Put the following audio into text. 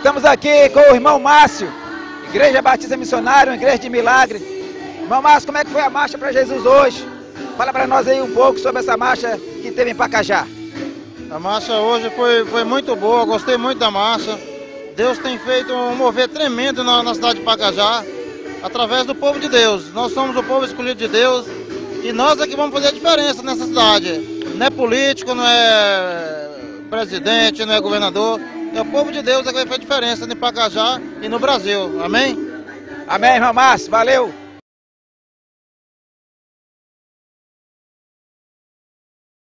Estamos aqui com o irmão Márcio, Igreja Batista Missionária, uma igreja de milagre. Irmão Márcio, como é que foi a marcha para Jesus hoje? Fala para nós aí um pouco sobre essa marcha que teve em Pacajá. A marcha hoje foi, foi muito boa, gostei muito da marcha. Deus tem feito um mover tremendo na, na cidade de Pacajá, através do povo de Deus. Nós somos o povo escolhido de Deus e nós é que vamos fazer a diferença nessa cidade. Não é político, não é presidente, não é governador. É o povo de Deus é que vai fazer diferença em Pacajá e no Brasil. Amém? Amém, irmão Márcio. Valeu.